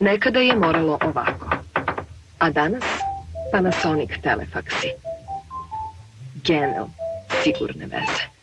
Nekada je moralo ovako. A danas Panasonic telefaksi. Genel sigurne veze.